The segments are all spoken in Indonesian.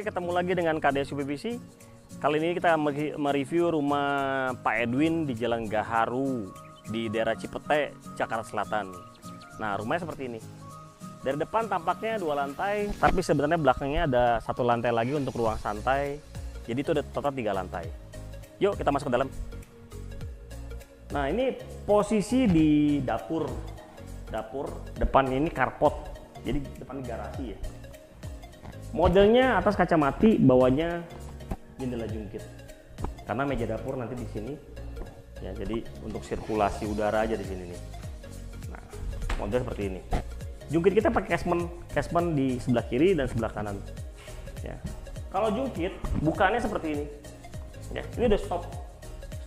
Ketemu lagi dengan KDS UPVC. Kali ini kita me- mereview rumah Pak Edwin di Jalan Gaharu di daerah Cipete, Jakarta Selatan. Nah, rumahnya seperti ini. Dari depan tampaknya dua lantai, tapi sebenarnya belakangnya ada satu lantai lagi untuk ruang santai. Jadi itu ada total tiga lantai. Yuk kita masuk ke dalam. Nah ini posisi di dapur, dapur depan ini carport, jadi depan garasi ya. Modelnya atas kaca mati, bawahnya jendela jungkit. Karena meja dapur nanti di sini, ya jadi untuk sirkulasi udara aja di sini nih. Nah model seperti ini. Jungkit kita pakai casement, casement di sebelah kiri dan sebelah kanan. Ya. Kalau jungkit bukannya seperti ini. Ya, ini udah stop.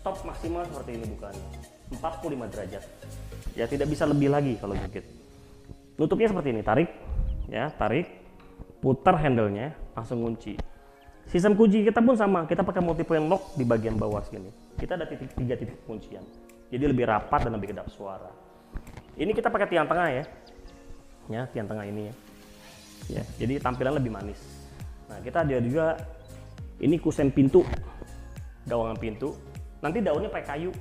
Stop maksimal seperti ini bukannya. 45 derajat. Ya, tidak bisa lebih lagi kalau jungkit. Nutupnya seperti ini, tarik ya, tarik, putar handle-nya, langsung kunci. Sistem kunci kita pun sama, kita pakai multi point lock di bagian bawah sini. Kita ada titik tiga titik kuncian. Jadi lebih rapat dan lebih kedap suara. Ini kita pakai tiang tengah ya. Ya, tiang tengah ini ya. Ya, jadi tampilan lebih manis. Nah, kita ada juga ini kusen pintu, gawangan pintu. Nanti daunnya pakai kayu.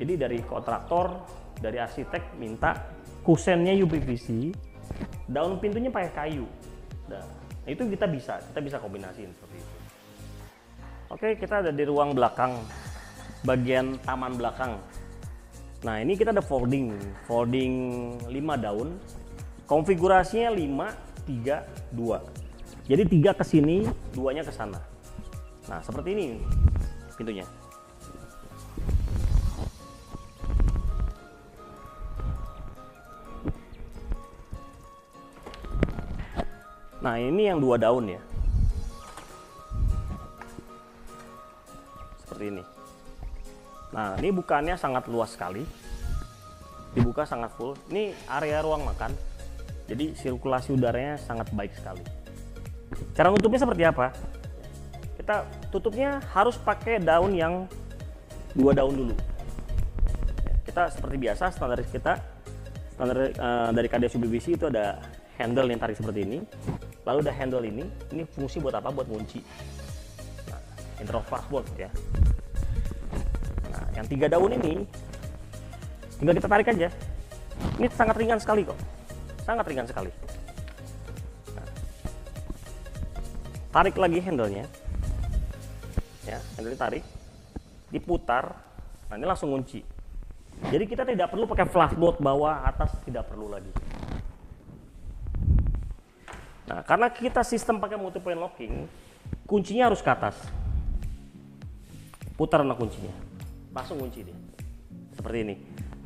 Jadi dari kontraktor, dari arsitek minta kusennya UPVC, daun pintunya pakai kayu. Nah, itu kita bisa, kita bisa kombinasiin seperti itu. Oke, kita ada di ruang belakang, bagian taman belakang. Nah, ini kita ada folding, folding 5 daun. Konfigurasinya 5, 3, 2. Jadi tiga ke sini, duanya ke sana. Nah, seperti ini pintunya. Nah, ini yang dua daun ya. Seperti ini. Nah, ini bukannya sangat luas sekali. Dibuka sangat full. Ini area ruang makan. Jadi sirkulasi udaranya sangat baik sekali. Cara nutupnya seperti apa? Kita tutupnya harus pakai daun yang dua daun dulu. Kita seperti biasa standar kita standar eh, dari KDS UBBC itu ada handle yang tarik seperti ini. Lalu ada handle ini, ini fungsi buat apa? Buat kunci. Nah, interlock board ya. Nah, yang tiga daun ini tinggal kita tarik aja. Ini sangat ringan sekali kok. Sangat ringan sekali. tarik lagi handle-nya ya handle tarik diputar nah ini langsung kunci jadi kita tidak perlu pakai flashboard bawah atas tidak perlu lagi nah karena kita sistem pakai multi point locking kuncinya harus ke atas. Putar anak kuncinya. Langsung kunci dia. Seperti ini.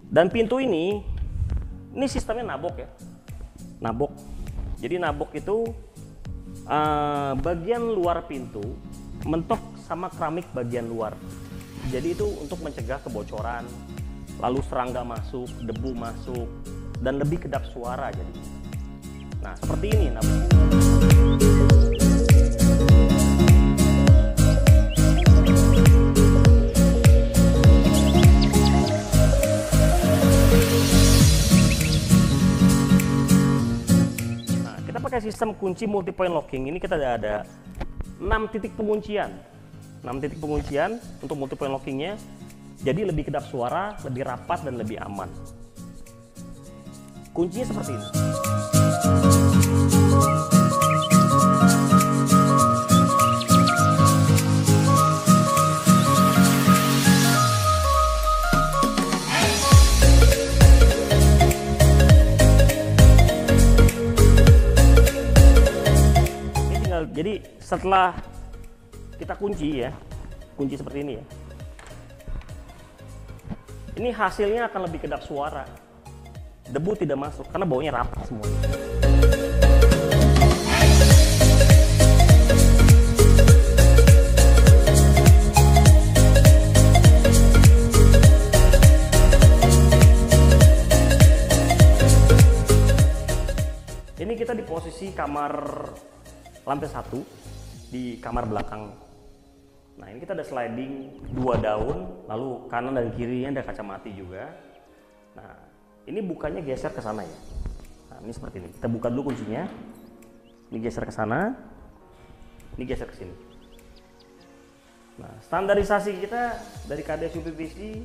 Dan pintu ini ini sistemnya nabok ya. Nabok. Jadi nabok itu uh, bagian luar pintu mentok sama keramik bagian luar. Jadi itu untuk mencegah kebocoran, lalu serangga masuk, debu masuk, dan lebih kedap suara jadi. Nah seperti ini. Nah. pakai sistem kunci multi point locking ini kita ada 6 titik penguncian 6 titik penguncian untuk multi point lockingnya jadi lebih kedap suara lebih rapat dan lebih aman kuncinya seperti ini jadi setelah kita kunci ya kunci seperti ini ya. Ini hasilnya akan lebih kedap suara. Debu tidak masuk karena baunya rapat semua ini kita di posisi kamar lantai satu di kamar belakang. Nah ini kita ada sliding dua daun, lalu kanan dan kirinya ada kaca mati juga. Nah ini bukanya geser ke sana ya. Nah ini seperti ini. Kita buka dulu kuncinya. Ini geser ke sana. Ini geser ke sini. Nah, standarisasi kita dari KDS UPVC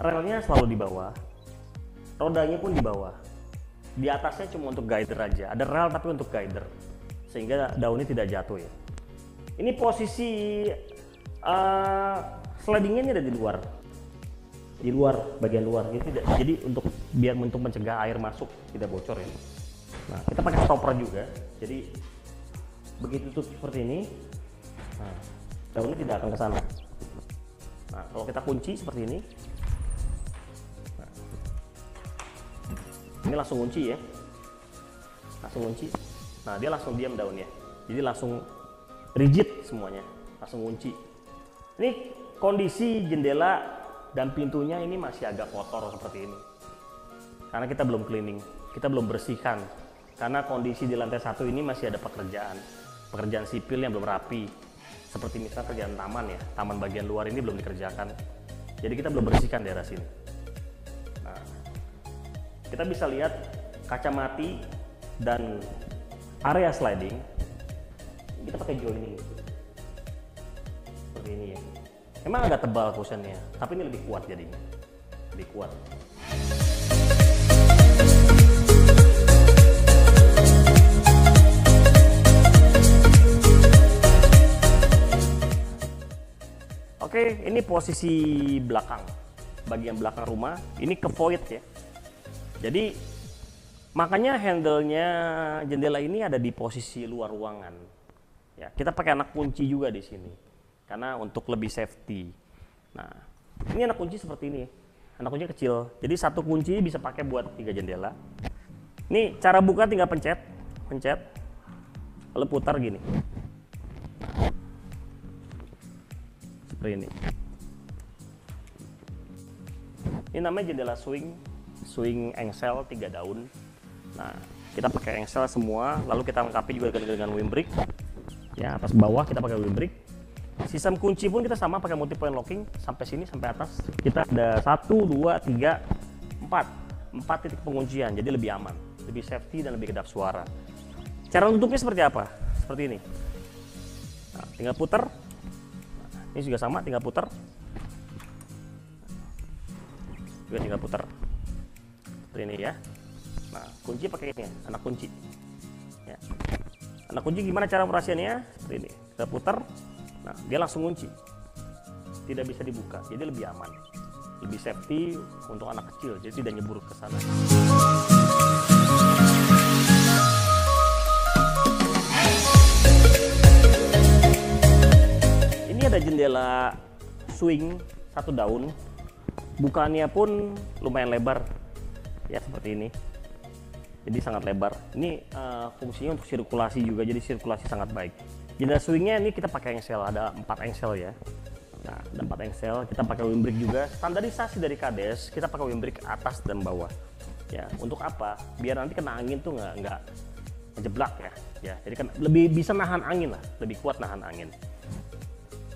relnya selalu di bawah. Rodanya pun di bawah. Di atasnya cuma untuk guider aja. Ada rel tapi untuk guider. Sehingga daunnya tidak jatuh ya. Ini posisi uh, slidingnya ini ada di luar. Di luar, bagian luar. Jadi tidak jadi untuk biar untuk mencegah air masuk tidak bocor ya. Nah, kita pakai stopper juga. Jadi begitu tutup seperti ini, nah, daunnya tidak akan ke sana. Nah, kalau kita kunci seperti ini, ini langsung kunci ya, langsung kunci. Nah, dia langsung diam daunnya. Jadi langsung rigid semuanya, langsung kunci. Ini kondisi jendela dan pintunya ini masih agak kotor seperti ini. Karena kita belum cleaning, kita belum bersihkan. Karena kondisi di lantai satu ini masih ada pekerjaan, pekerjaan sipil yang belum rapi. Seperti misalnya kerjaan taman ya, taman bagian luar ini belum dikerjakan. Jadi kita belum bersihkan daerah sini. Kita bisa lihat kaca mati dan area sliding. Kita pakai joining. Seperti ini ya. Emang agak tebal cushionnya tapi ini lebih kuat jadinya. Lebih kuat. Oke, ini posisi belakang, bagian belakang rumah. Ini ke void ya. Jadi makanya handle-nya jendela ini ada di posisi luar ruangan. Ya, kita pakai anak kunci juga di sini, karena untuk lebih safety. Nah, ini anak kunci seperti ini. Anak kunci kecil, jadi satu kunci bisa pakai buat tiga jendela. Ini cara buka tinggal pencet, pencet, lalu putar gini. seperti ini ini namanya jendela swing swing engsel tiga daun. Nah kita pakai engsel semua lalu kita lengkapi juga dengan, dengan wimbrick ya atas bawah kita pakai wimbrick sistem kunci pun kita sama pakai multi point locking. Sampai sini sampai atas kita ada satu dua tiga empat. Empat titik penguncian jadi lebih aman lebih safety dan lebih kedap suara. Cara tutupnya seperti apa? Seperti ini. Nah, tinggal putar ini juga sama tinggal putar juga tinggal putar seperti ini ya. Nah kunci pakai ini anak kunci. Ya. Anak kunci gimana cara operasiannya seperti ini. Kita putar. Nah dia langsung kunci tidak bisa dibuka jadi lebih aman. Lebih safety untuk anak kecil jadi tidak nyebur ke sana. Ada jendela swing satu daun. Bukannya pun lumayan lebar ya seperti ini. Jadi sangat lebar. Ini uh, fungsinya untuk sirkulasi juga jadi sirkulasi sangat baik. Jendela swingnya ini kita pakai engsel ada empat engsel ya. Nah ada empat engsel kita pakai wimbrick juga. Standarisasi dari kades kita pakai wimbrick atas dan bawah. Ya untuk apa? Biar nanti kena angin tuh nggak nggak jeblak ya. Ya jadi kan lebih bisa nahan angin lah lebih kuat nahan angin.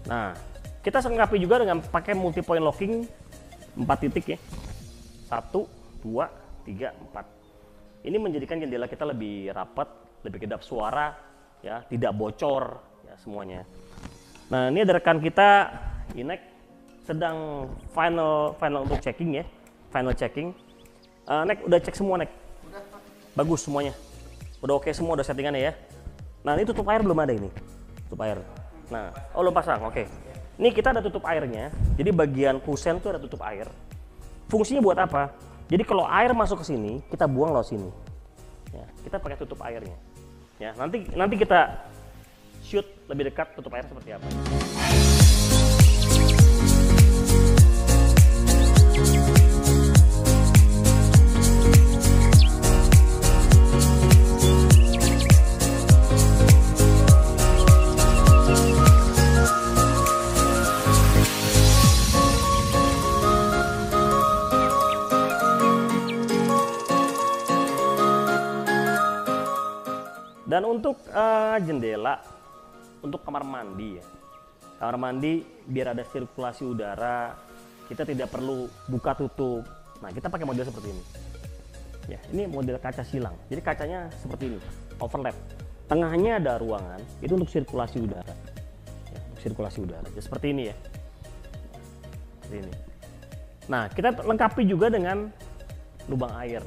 Nah, kita sengkapi juga dengan pakai multi point locking 4 titik ya. 1, 2, 3, 4. Ini menjadikan jendela kita lebih rapat, lebih kedap suara, ya, tidak bocor, ya semuanya. Nah, ini ada rekan kita, Inek, sedang final final untuk checking ya, final checking. Uh, Nek, udah cek semua Nek? Bagus semuanya. Udah oke semua, udah settingannya ya. Nah, ini tutup air belum ada ini. Tutup air. Nah, oh lo pasang, oke. Okay. Ini kita ada tutup airnya. Jadi bagian kusen tuh ada tutup air. Fungsinya buat apa? Jadi kalau air masuk ke sini, kita buang lo sini. Ya, kita pakai tutup airnya. Ya, nanti nanti kita shoot lebih dekat tutup air seperti apa. Dan untuk uh, jendela, untuk kamar mandi ya. Kamar mandi biar ada sirkulasi udara, kita tidak perlu buka tutup. Nah, kita pakai model seperti ini. Ya, ini model kaca silang. Jadi kacanya seperti ini, overlap. tengahnya ada ruangan itu untuk sirkulasi udara ya, untuk sirkulasi udara ya, seperti ini ya seperti ini nah kita lengkapi juga dengan lubang air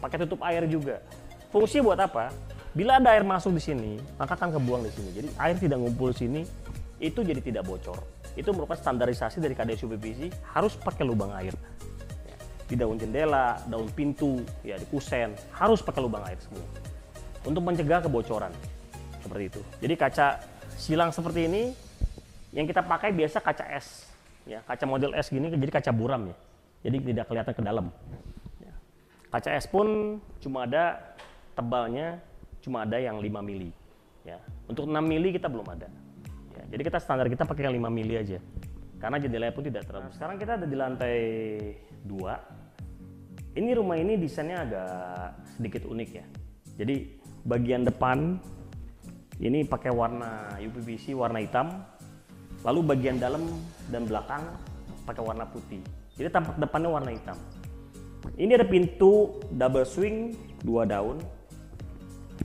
pakai tutup air juga fungsi buat apa bila ada air masuk di sini maka akan kebuang di sini jadi air tidak ngumpul di sini itu jadi tidak bocor itu merupakan standarisasi dari KDSU PVC harus pakai lubang air di daun jendela daun pintu ya di kusen harus pakai lubang air semua untuk mencegah kebocoran seperti itu. Jadi kaca silang seperti ini yang kita pakai biasa kaca es, ya kaca model es gini jadi kaca buram ya, jadi tidak kelihatan ke dalam. Ya. Kaca es pun cuma ada tebalnya cuma ada yang 5 mili, ya untuk 6 mili kita belum ada. Ya, jadi kita standar kita pakai yang 5 mili aja, karena jendelanya pun tidak terlalu. Sekarang kita ada di lantai dua. Ini rumah ini desainnya agak sedikit unik ya. Jadi bagian depan ini pakai warna UPVC warna hitam lalu bagian dalam dan belakang pakai warna putih jadi tampak depannya warna hitam ini ada pintu double swing dua daun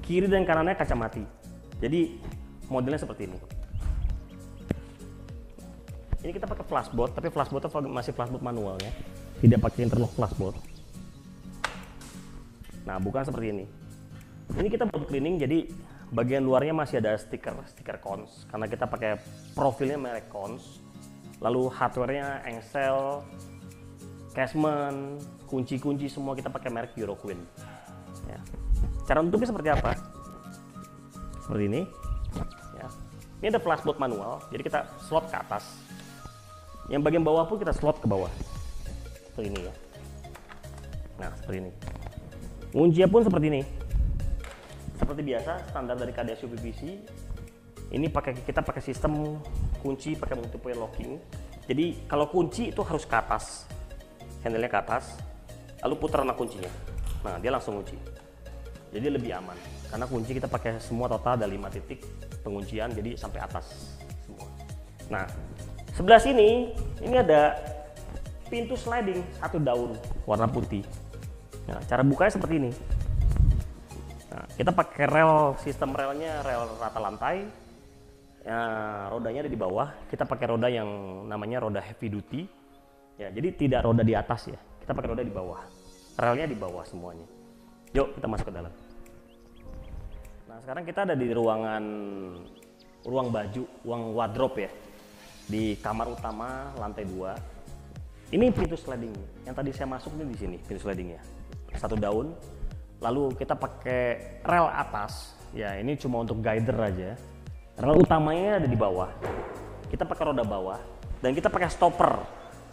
kiri dan kanannya kaca mati jadi modelnya seperti ini. Ini kita pakai flashboard tapi flashboard masih flashboard manual ya. Tidak pakai interlock flashboard. Nah bukan seperti ini. Ini kita buat cleaning jadi bagian luarnya masih ada stiker stiker cons. Karena kita pakai profilnya merek cons. Lalu hardwarenya engsel casement kunci-kunci semua kita pakai merek Euroqueen. Ya. Cara nutupnya seperti apa? Seperti ini. Ya. ini ada flashboard manual. Jadi kita slot ke atas. Yang bagian bawah pun kita slot ke bawah. Seperti ini ya. Nah seperti ini. Kuncinya pun seperti ini. Seperti biasa standar dari KDSU PVC ini pakai kita pakai sistem kunci pakai multiple locking. Jadi kalau kunci itu harus ke atas. Handle ke atas. Lalu putar anak kuncinya. Nah dia langsung kunci jadi lebih aman karena kunci kita pakai semua total ada 5 titik penguncian jadi sampai atas semua nah sebelah sini ini ada pintu sliding satu daun warna putih nah cara bukanya seperti ini Nah, kita pakai rel sistem relnya rel rata lantai. Ya, rodanya ada di bawah. Kita pakai roda yang namanya roda heavy duty. Ya, jadi tidak roda di atas ya. Kita pakai roda di bawah. Relnya di bawah semuanya. Yuk kita masuk ke dalam. Nah sekarang kita ada di ruangan ruang baju, ruang wardrobe ya. Di kamar utama lantai dua. Ini pintu sliding. Yang tadi saya masuk nih di sini pintu slidingnya. Satu daun, lalu kita pakai rel atas ya ini cuma untuk guider aja rel utamanya ada di bawah kita pakai roda bawah dan kita pakai stopper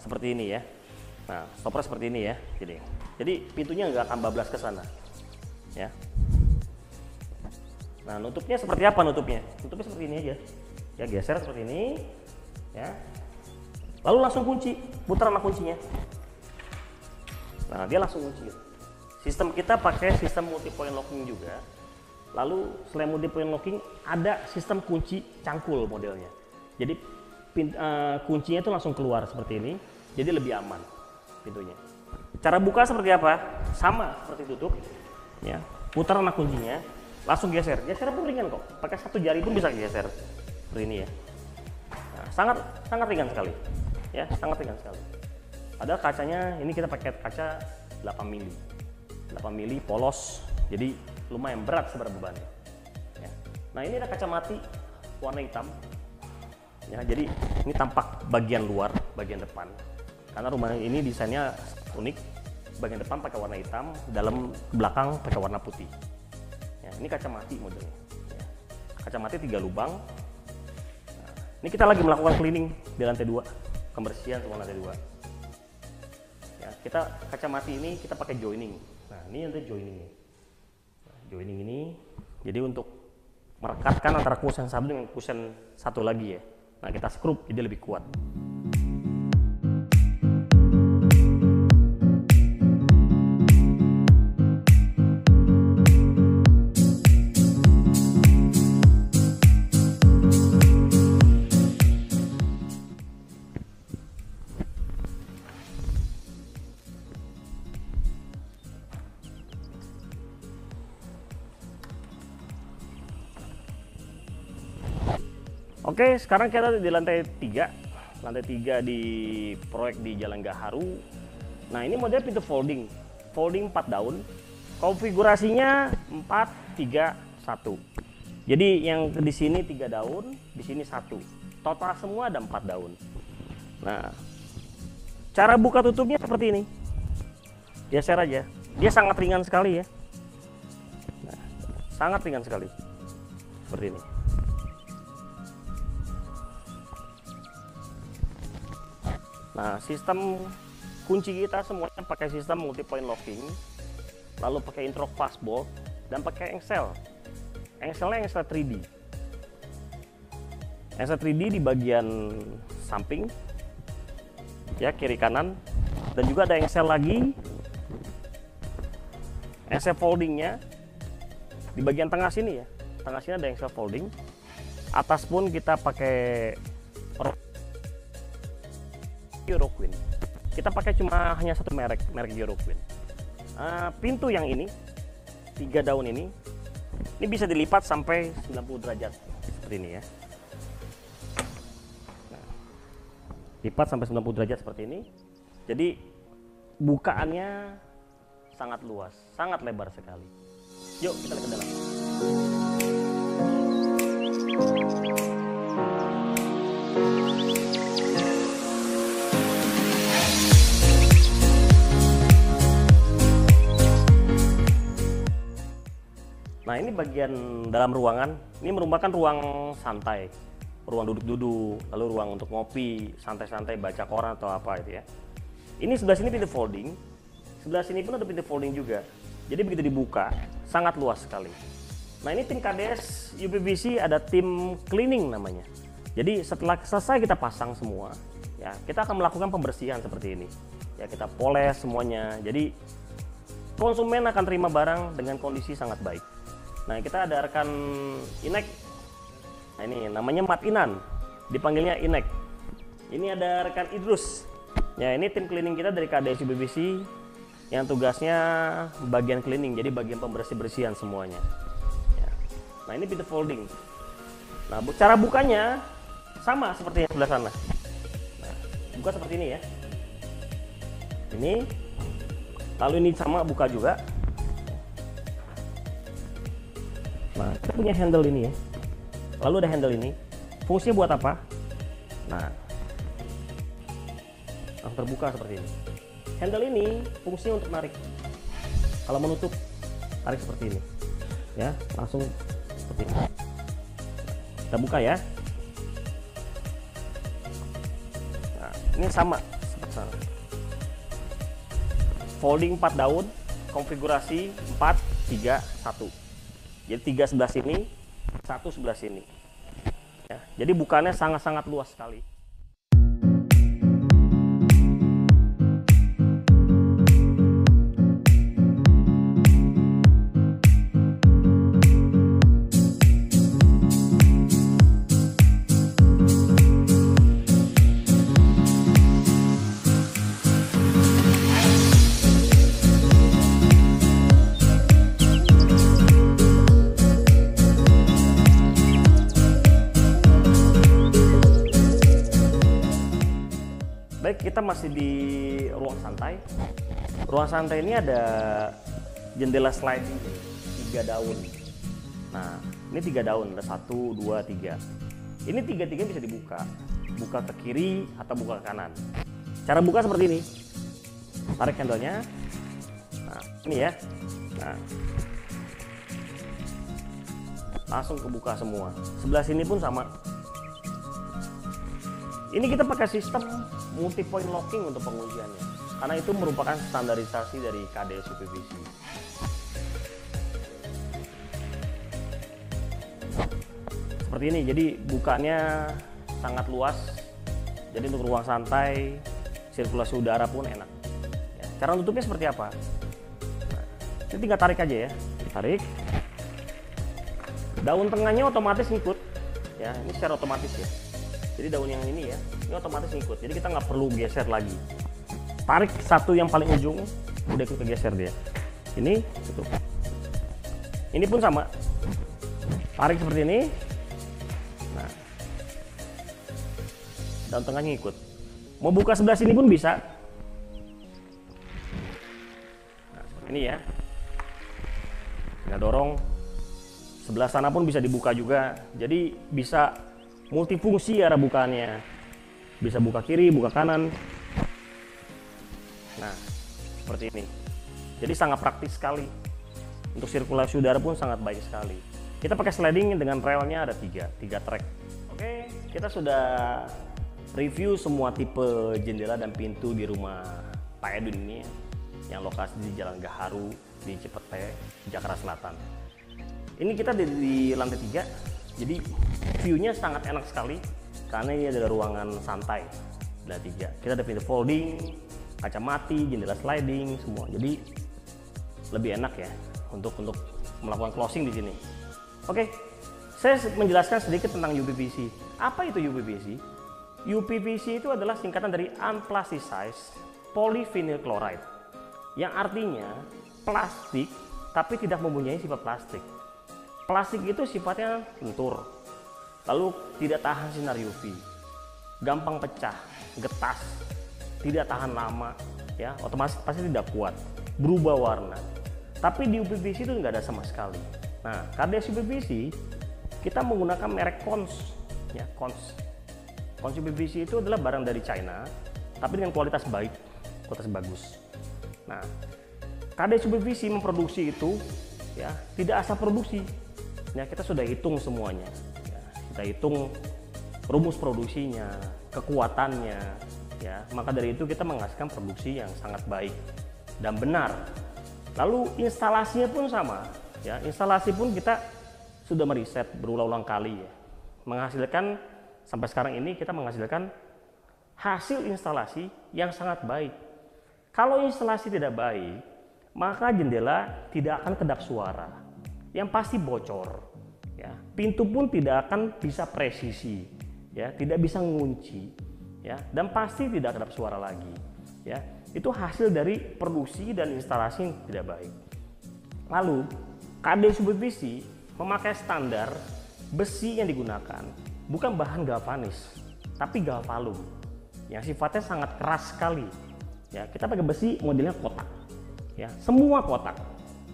seperti ini ya nah stopper seperti ini ya jadi jadi pintunya nggak akan bablas ke sana ya nah nutupnya seperti apa nutupnya nutupnya seperti ini aja ya geser seperti ini ya lalu langsung kunci putar anak kuncinya nah dia langsung kunci Sistem kita pakai sistem multi point locking juga. Lalu selain multi point locking ada sistem kunci cangkul modelnya. Jadi pin, uh, kuncinya itu langsung keluar seperti ini. Jadi lebih aman pintunya. Cara buka seperti apa? Sama seperti tutup. Ya, putar anak kuncinya, langsung geser. Geser pun ringan kok. Pakai satu jari pun bisa geser. Seperti ini ya. Nah, sangat sangat ringan sekali. Ya, sangat ringan sekali. Ada kacanya, ini kita pakai kaca 8 mili 8 mili polos jadi lumayan berat sebenarnya bebannya ya. nah ini ada kaca mati warna hitam ya jadi ini tampak bagian luar bagian depan karena rumah ini desainnya unik bagian depan pakai warna hitam dalam belakang pakai warna putih ya, ini kaca mati modelnya ya. kaca mati tiga lubang nah, ini kita lagi melakukan cleaning di lantai dua pembersihan semua lantai dua ya, kita kaca mati ini kita pakai joining Nah, ini nanti joining ini. Nah, joining ini jadi untuk merekatkan antara kusen satu dengan kusen satu lagi ya. Nah, kita skrup jadi lebih kuat. Oke, sekarang kita di lantai 3. Lantai 3 di proyek di Jalan Gaharu. Nah, ini model pintu folding. Folding 4 daun. Konfigurasinya 4 3 1. Jadi yang di sini 3 daun, di sini satu. Total semua ada 4 daun. Nah, cara buka tutupnya seperti ini. Geser aja. Dia sangat ringan sekali ya. Nah, sangat ringan sekali. Seperti ini. Nah, sistem kunci kita semuanya pakai sistem multi point locking, lalu pakai interlock fastball dan pakai engsel. Engselnya engsel 3D. Engsel 3D di bagian samping, ya kiri kanan, dan juga ada engsel lagi, engsel foldingnya di bagian tengah sini ya. Tengah sini ada engsel folding. Atas pun kita pakai Euroqueen. Kita pakai cuma hanya satu merek, merek Euroqueen. Uh, pintu yang ini, tiga daun ini, ini bisa dilipat sampai 90 derajat seperti ini ya. Nah, lipat sampai 90 derajat seperti ini. Jadi bukaannya sangat luas, sangat lebar sekali. Yuk kita lihat ke dalam. Ini bagian dalam ruangan, ini merupakan ruang santai, ruang duduk-duduk, lalu ruang untuk ngopi, santai-santai baca koran atau apa itu ya. Ini sebelah sini pintu folding, sebelah sini pun ada pintu folding juga. Jadi begitu dibuka, sangat luas sekali. Nah ini tim KDS UPVC ada tim cleaning namanya. Jadi setelah selesai kita pasang semua, ya kita akan melakukan pembersihan seperti ini. Ya kita poles semuanya. Jadi konsumen akan terima barang dengan kondisi sangat baik. Nah, kita ada rekan Inek. Nah, ini namanya Mat Inan. Dipanggilnya Inek. Ini ada rekan Idrus. Ya, ini tim cleaning kita dari KDSU BBC yang tugasnya bagian cleaning, jadi bagian pembersih-bersihan semuanya. Ya. Nah, ini pintu folding. Nah, cara bukanya sama seperti yang sebelah sana. Nah, buka seperti ini ya. Ini lalu ini sama buka juga Nah, kita punya handle ini ya. Lalu ada handle ini. Fungsinya buat apa? Nah, langsung terbuka seperti ini. Handle ini fungsinya untuk narik. Kalau menutup, tarik seperti ini. Ya, langsung seperti ini. Kita buka ya. Nah, ini sama sana. Folding 4 daun, konfigurasi 4 3 1. Jadi tiga sebelah sini, satu sebelah sini. Ya, jadi bukannya sangat-sangat luas sekali. Ruang santai. Ruang santai ini ada jendela slide tiga daun. Nah, ini tiga daun, ada satu, dua, tiga. Ini tiga-tiga bisa dibuka, buka ke kiri atau buka ke kanan. Cara buka seperti ini. Tarik handlenya. Nah, ini ya. Nah, langsung kebuka semua. Sebelah sini pun sama. Ini kita pakai sistem multi point locking untuk pengujiannya karena itu merupakan standarisasi dari KDS UPVC. Seperti ini, jadi bukanya sangat luas. Jadi untuk ruang santai, sirkulasi udara pun enak. Ya, cara tutupnya seperti apa? Nah, ini tinggal tarik aja ya, tarik. Daun tengahnya otomatis ngikut, ya ini secara otomatis ya jadi daun yang ini ya ini otomatis ngikut jadi kita nggak perlu geser lagi. Tarik satu yang paling ujung udah ikut kegeser dia. Ini tutup ini pun sama. Tarik seperti ini. Nah. Daun tengahnya ikut mau buka sebelah sini pun bisa. Nah, seperti ini ya. Kita dorong. Sebelah sana pun bisa dibuka juga. Jadi bisa multifungsi arah bukaannya bisa buka kiri buka kanan. Nah seperti ini. Jadi sangat praktis sekali. Untuk sirkulasi udara pun sangat baik sekali. Kita pakai sliding dengan relnya ada tiga tiga track. Oke kita sudah review semua tipe jendela dan pintu di rumah Pak Edwin ini ya, yang lokasi di Jalan Gaharu di Cipete Jakarta Selatan. Ini kita di, di lantai tiga jadi view-nya sangat enak sekali karena ini adalah ruangan santai lantai tiga kita ada pintu folding kaca mati jendela sliding semua jadi lebih enak ya untuk untuk melakukan closing di sini. Oke, saya menjelaskan sedikit tentang UPVC. Apa itu UPVC? UPVC itu adalah singkatan dari unplasticized polyvinyl chloride yang artinya plastik tapi tidak mempunyai sifat plastik. Plastik itu sifatnya lentur, lalu tidak tahan sinar UV, gampang pecah, getas, tidak tahan lama, ya otomatis pasti tidak kuat, berubah warna. Tapi di UPVC itu nggak ada sama sekali. Nah, KDS UPVC kita menggunakan merek Kons, ya Kons. Kons UPVC itu adalah barang dari China, tapi dengan kualitas baik, kualitas bagus. Nah, KDS UPVC memproduksi itu ya tidak asal produksi. Ya, kita sudah hitung semuanya. Kita hitung rumus produksinya, kekuatannya, ya. Maka dari itu kita menghasilkan produksi yang sangat baik dan benar Lalu instalasinya pun sama, ya instalasi pun kita sudah meriset berulang-ulang kali ya, menghasilkan sampai sekarang ini kita menghasilkan hasil instalasi yang sangat baik. Kalau instalasi tidak baik, maka jendela tidak akan kedap suara, yang pasti bocor. Ya, pintu pun tidak akan bisa presisi, ya, tidak bisa ngunci, ya, dan pasti tidak kedap suara lagi. Ya, itu hasil dari produksi dan instalasi yang tidak baik. Lalu, KD Subivisi memakai standar besi yang digunakan bukan bahan galvanis, tapi galvalum yang sifatnya sangat keras sekali. Ya, kita pakai besi modelnya kotak. Ya, semua kotak.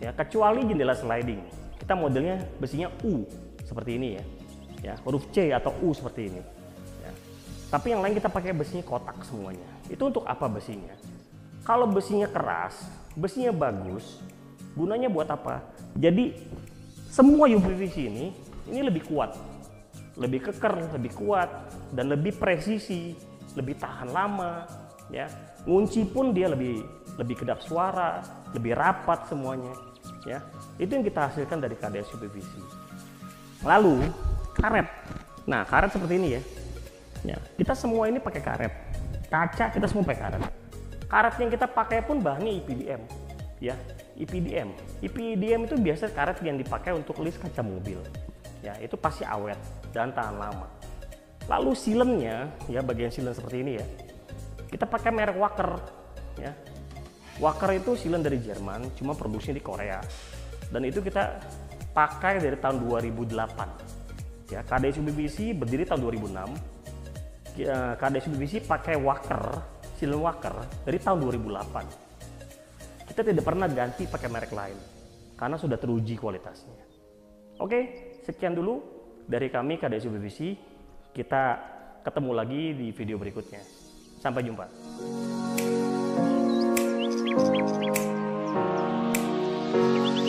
Ya, kecuali jendela sliding. Kita modelnya besinya U seperti ini ya. Ya, huruf C atau U seperti ini. Ya. Tapi yang lain kita pakai besinya kotak semuanya. Itu untuk apa besinya? Kalau besinya keras, besinya bagus, gunanya buat apa? Jadi semua UPVC ini ini lebih kuat, lebih keker, lebih kuat dan lebih presisi, lebih tahan lama, ya. Ngunci pun dia lebih lebih kedap suara, lebih rapat semuanya, ya. Itu yang kita hasilkan dari KDS UPVC. Lalu karet. Nah, karet seperti ini ya. Ya, kita semua ini pakai karet. Kaca kita semua pakai karet karet yang kita pakai pun bahannya IPDM ya IPDM IPDM itu biasa karet yang dipakai untuk list kaca mobil ya itu pasti awet dan tahan lama lalu silennya ya bagian silen seperti ini ya kita pakai merek Wacker ya Wacker itu silen dari Jerman cuma produksi di Korea dan itu kita pakai dari tahun 2008 ya KDS BBC berdiri tahun 2006 KDS BBC pakai Wacker Silen Walker dari tahun 2008. Kita tidak pernah ganti pakai merek lain karena sudah teruji kualitasnya. Oke, sekian dulu dari kami KDSU BBC. Kita ketemu lagi di video berikutnya. Sampai jumpa. Thank you.